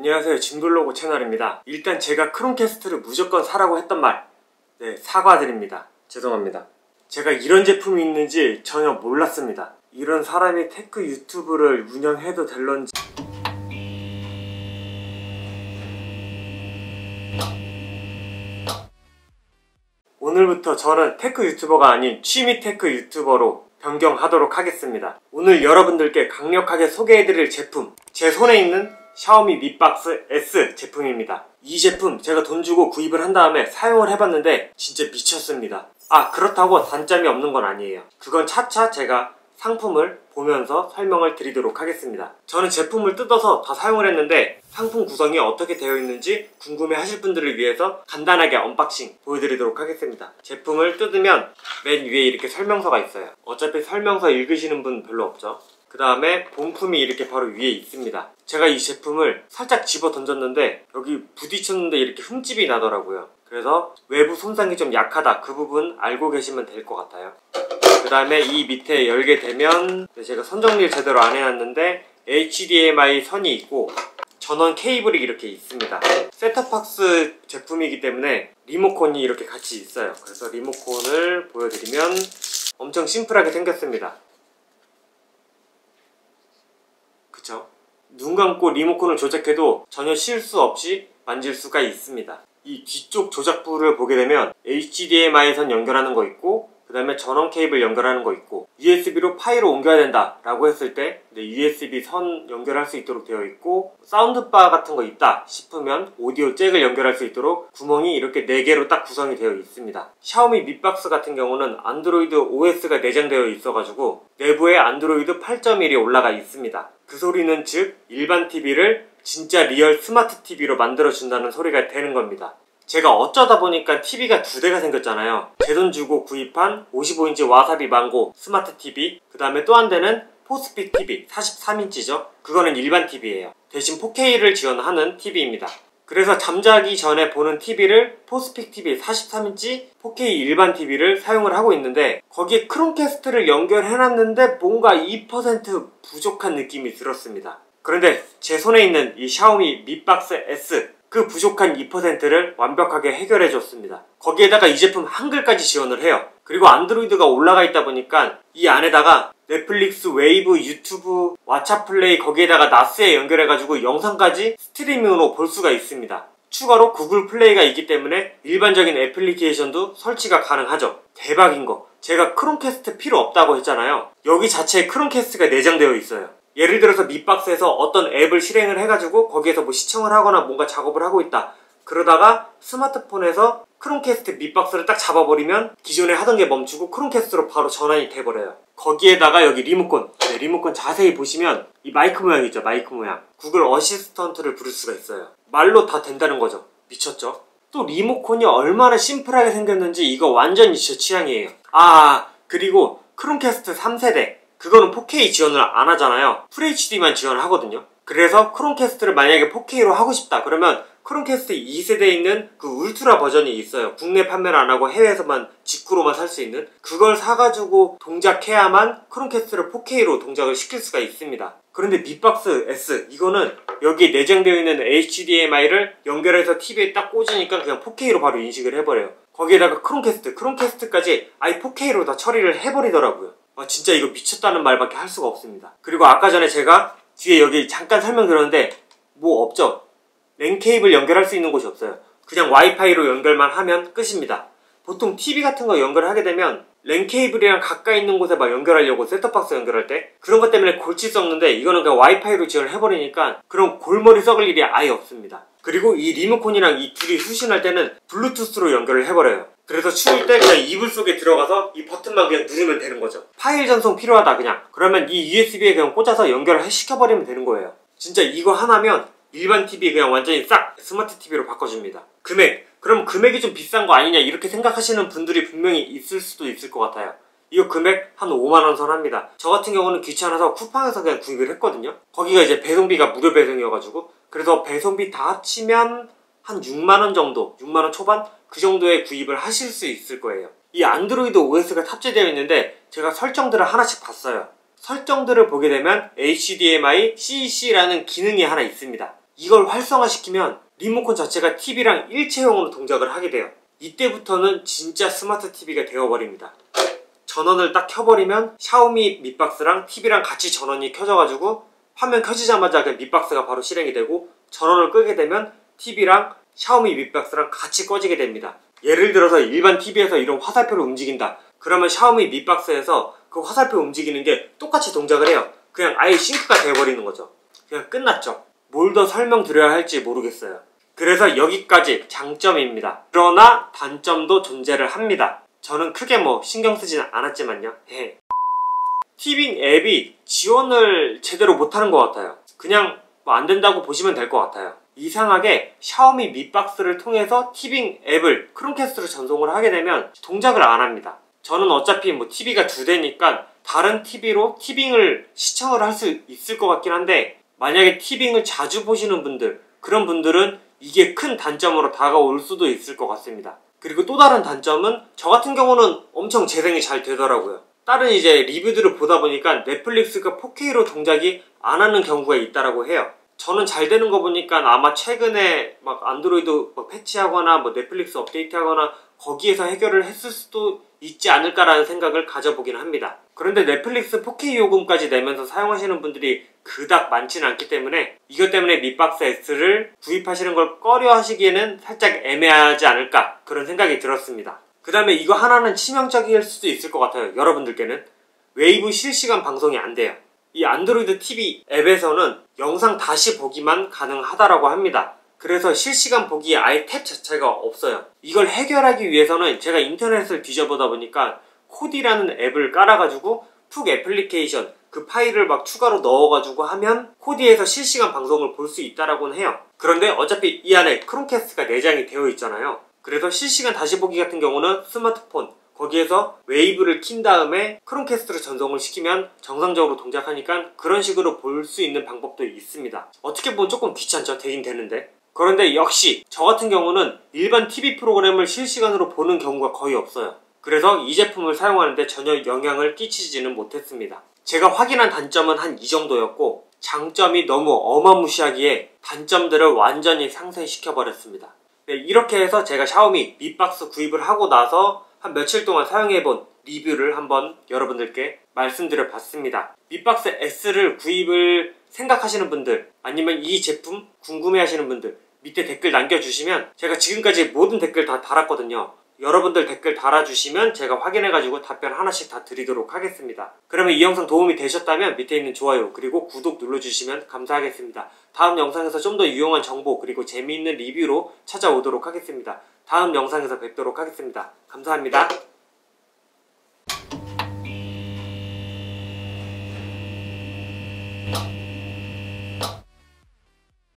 안녕하세요. 진블로그 채널입니다. 일단 제가 크롬캐스트를 무조건 사라고 했던 말 네, 사과드립니다. 죄송합니다. 제가 이런 제품이 있는지 전혀 몰랐습니다. 이런 사람이 tech 유튜브를 운영해도 될런지. 오늘부터 저는 tech 유튜버가 아닌 취미 tech 유튜버로 변경하도록 하겠습니다. 오늘 여러분들께 강력하게 소개해드릴 제품 제 손에 있는 샤오미 미박스 S 제품입니다. 이 제품 제가 돈 주고 구입을 한 다음에 사용을 해봤는데 진짜 미쳤습니다. 아 그렇다고 단점이 없는 건 아니에요. 그건 차차 제가 상품을 보면서 설명을 드리도록 하겠습니다. 저는 제품을 뜯어서 다 사용을 했는데 상품 구성이 어떻게 되어 있는지 궁금해 하실 분들을 위해서 간단하게 unboxing 보여드리도록 하겠습니다. 제품을 뜯으면 맨 위에 이렇게 설명서가 있어요. 어차피 설명서 읽으시는 분 별로 없죠. 그 다음에 본품이 이렇게 바로 위에 있습니다. 제가 이 제품을 살짝 집어 던졌는데 여기 부딪혔는데 이렇게 흠집이 나더라고요. 그래서 외부 손상이 좀 약하다 그 부분 알고 계시면 될 것 같아요. 그 다음에 이 밑에 열게 되면 제가 선 정리를 제대로 안 해놨는데 HDMI 선이 있고 전원 케이블이 이렇게 있습니다. 셋탑박스 제품이기 때문에 리모컨이 이렇게 같이 있어요. 그래서 리모컨을 보여드리면 엄청 심플하게 생겼습니다. 그쵸? 눈 감고 리모컨을 조작해도 전혀 실수 없이 만질 수가 있습니다. 이 뒤쪽 조작부를 보게 되면 HDMI 선 연결하는 거 있고 그 다음에 전원 케이블 연결하는 거 있고 USB로 파일을 옮겨야 된다 라고 했을 때 USB 선 연결할 수 있도록 되어 있고 사운드바 같은 거 있다 싶으면 오디오 잭을 연결할 수 있도록 구멍이 이렇게 4개로 딱 구성이 되어 있습니다 샤오미 미박스 같은 경우는 안드로이드 OS가 내장되어 있어가지고 내부에 안드로이드 8.1이 올라가 있습니다 그 소리는 즉 일반 TV를 진짜 real 스마트 TV로 만들어준다는 소리가 되는 겁니다 제가 어쩌다 보니까 TV가 두 대가 생겼잖아요. 제 돈 주고 구입한 55인치 와사비 망고 스마트 TV 그 다음에 또 한 대는 포스픽 TV 43인치죠. 그거는 일반 TV예요. 대신 4K를 지원하는 TV입니다. 그래서 잠자기 전에 보는 TV를 포스픽 TV 43인치 4K 일반 TV를 사용을 하고 있는데 거기에 크롬캐스트를 연결해놨는데 뭔가 2% 부족한 느낌이 들었습니다. 그런데 제 손에 있는 이 샤오미 미박스 S 그 부족한 2%를 완벽하게 해결해 줬습니다. 거기에다가 이 제품 한글까지 지원을 해요. 그리고 안드로이드가 올라가 있다 보니까 이 안에다가 넷플릭스, 웨이브, 유튜브, 왓챠 플레이 거기에다가 NAS에 연결해가지고 영상까지 스트리밍으로 볼 수가 있습니다. 추가로 구글 플레이가 있기 때문에 일반적인 애플리케이션도 설치가 가능하죠. 대박인 거. 제가 크롬캐스트 필요 없다고 했잖아요. 여기 자체에 크롬캐스트가 내장되어 있어요. 예를 들어서 미박스에서 어떤 앱을 실행을 해가지고 거기에서 뭐 시청을 하거나 뭔가 작업을 하고 있다. 그러다가 스마트폰에서 크롬캐스트 미박스를 딱 잡아버리면 기존에 하던 게 멈추고 크롬캐스트로 바로 전환이 돼버려요. 거기에다가 여기 리모컨, 네, 리모컨 자세히 보시면 이 마이크 모양 있죠, 마이크 모양. 구글 어시스턴트를 부를 수가 있어요. 말로 다 된다는 거죠. 미쳤죠? 또 리모컨이 얼마나 심플하게 생겼는지 이거 완전히 제 취향이에요. 아, 그리고 크롬캐스트 3세대. 그거는 4K 지원을 안 하잖아요. FHD만 지원을 하거든요. 그래서 크롬캐스트를 만약에 4K로 하고 싶다. 그러면 크롬캐스트 2세대에 있는 그 울트라 버전이 있어요. 국내 판매를 안 하고 해외에서만 직구로만 살 수 있는 그걸 사가지고 동작해야만 크롬캐스트를 4K로 동작을 시킬 수가 있습니다. 그런데 미박스 S 이거는 여기에 내장되어 있는 HDMI를 연결해서 TV에 딱 꽂으니까 그냥 4K로 바로 인식을 해버려요. 거기에다가 크롬캐스트, 크롬캐스트까지 아예 4K로 다 처리를 해버리더라고요. 아, 진짜 이거 미쳤다는 말밖에 할 수가 없습니다. 그리고 아까 전에 제가 뒤에 여기 잠깐 설명드렸는데 뭐 없죠? 랜 케이블 연결할 수 있는 곳이 없어요. 그냥 와이파이로 연결만 하면 끝입니다. 보통 TV 같은 거 연결하게 되면 랜 케이블이랑 가까이 있는 곳에 막 연결하려고 셋톱박스 연결할 때 그런 것 때문에 골치 썩는데 이거는 그냥 와이파이로 지원을 해버리니까 그런 골머리 썩을 일이 아예 없습니다. 그리고 이 리모컨이랑 이 둘이 수신할 때는 블루투스로 연결을 해버려요. 그래서 추울 때 그냥 이불 속에 들어가서 이 버튼만 그냥 누르면 되는 거죠. 파일 전송 필요하다 그냥. 그러면 이 USB에 그냥 꽂아서 연결을 시켜버리면 되는 거예요. 진짜 이거 하나면 일반 TV 그냥 완전히 싹 스마트 TV로 바꿔줍니다. 금액. 그럼 금액이 좀 비싼 거 아니냐 이렇게 생각하시는 분들이 분명히 있을 수도 있을 것 같아요. 이거 금액 한 5만원 선 합니다. 저 같은 경우는 귀찮아서 쿠팡에서 그냥 구입을 했거든요. 거기가 이제 배송비가 무료 배송이어가지고 그래서 배송비 다 합치면 한 6만원 정도, 6만원 초반? 그 정도에 구입을 하실 수 있을 거예요. 이 안드로이드 OS가 탑재되어 있는데 제가 설정들을 하나씩 봤어요. 설정들을 보게 되면 HDMI CEC라는 기능이 하나 있습니다. 이걸 활성화시키면 리모컨 자체가 TV랑 일체형으로 동작을 하게 돼요. 이때부터는 진짜 스마트 TV가 되어버립니다. 전원을 딱 켜버리면 샤오미 미박스랑 TV랑 같이 전원이 켜져가지고 화면 켜지자마자 그 미박스가 바로 실행이 되고 전원을 끄게 되면 TV랑 샤오미 미박스랑 같이 꺼지게 됩니다. 예를 들어서 일반 TV에서 이런 화살표를 움직인다. 그러면 샤오미 미박스에서 그 화살표 움직이는 게 똑같이 동작을 해요. 그냥 아예 sync가 되어버리는 거죠. 그냥 끝났죠. 뭘 더 설명드려야 할지 모르겠어요. 그래서 여기까지 장점입니다. 그러나 단점도 존재를 합니다. 저는 크게 뭐 신경 쓰지는 않았지만요. 예. 티빙 앱이 지원을 제대로 못하는 것 같아요. 그냥 뭐 안 된다고 보시면 될 것 같아요. 이상하게 샤오미 밑박스를 통해서 티빙 앱을 크롬캐스트로 전송을 하게 되면 동작을 안 합니다. 저는 어차피 뭐 TV가 두 대니까 다른 TV로 티빙을 시청을 할 수 있을 것 같긴 한데 만약에 티빙을 자주 보시는 분들 그런 분들은 이게 큰 단점으로 다가올 수도 있을 것 같습니다. 그리고 또 다른 단점은 저 같은 경우는 엄청 재생이 잘 되더라고요. 다른 이제 리뷰들을 보다 보니까 넷플릭스가 4K로 동작이 안 하는 경우가 있다라고 해요. 저는 잘 되는 거 보니까 아마 최근에 막 안드로이드 막 패치하거나 뭐 넷플릭스 업데이트하거나 거기에서 해결을 했을 수도 있지 않을까라는 생각을 가져보긴 합니다. 그런데 넷플릭스 4K 요금까지 내면서 사용하시는 분들이 그닥 많지는 않기 때문에 이것 때문에 밑박스 S를 구입하시는 걸 꺼려 하시기에는 살짝 애매하지 않을까 그런 생각이 들었습니다. 그 다음에 이거 하나는 치명적일 수도 있을 것 같아요. 여러분들께는 웨이브 실시간 방송이 안 돼요. 이 안드로이드 TV 앱에서는 영상 다시 보기만 가능하다라고 합니다. 그래서 실시간 보기에 아예 탭 자체가 없어요. 이걸 해결하기 위해서는 제가 인터넷을 뒤져보다 보니까 코디라는 앱을 깔아가지고 푹 애플리케이션 그 파일을 막 추가로 넣어가지고 하면 코디에서 실시간 방송을 볼 수 있다라고는 해요. 그런데 어차피 이 안에 크롬캐스트가 내장이 되어 있잖아요. 그래서 실시간 다시 보기 같은 경우는 스마트폰 거기에서 웨이브를 킨 다음에 크롬캐스트로 전송을 시키면 정상적으로 동작하니까 그런 식으로 볼 수 있는 방법도 있습니다. 어떻게 보면 조금 귀찮죠? 되긴 되는데. 그런데 역시 저 같은 경우는 일반 TV 프로그램을 실시간으로 보는 경우가 거의 없어요. 그래서 이 제품을 사용하는데 전혀 영향을 끼치지는 못했습니다. 제가 확인한 단점은 한 이 정도였고 장점이 너무 어마무시하기에 단점들을 완전히 상쇄시켜버렸습니다. 네, 이렇게 해서 제가 샤오미 밑박스 구입을 하고 나서 한 며칠 동안 사용해본 리뷰를 한번 여러분들께 말씀드려 봤습니다. 밑박스 S를 구입을 생각하시는 분들 아니면 이 제품 궁금해 하시는 분들 밑에 댓글 남겨주시면 제가 지금까지 모든 댓글 다 달았거든요. 여러분들 댓글 달아주시면 제가 확인해가지고 답변 하나씩 다 드리도록 하겠습니다. 그러면 이 영상 도움이 되셨다면 밑에 있는 좋아요 그리고 구독 눌러주시면 감사하겠습니다. 다음 영상에서 좀 더 유용한 정보 그리고 재미있는 리뷰로 찾아오도록 하겠습니다. 다음 영상에서 뵙도록 하겠습니다. 감사합니다.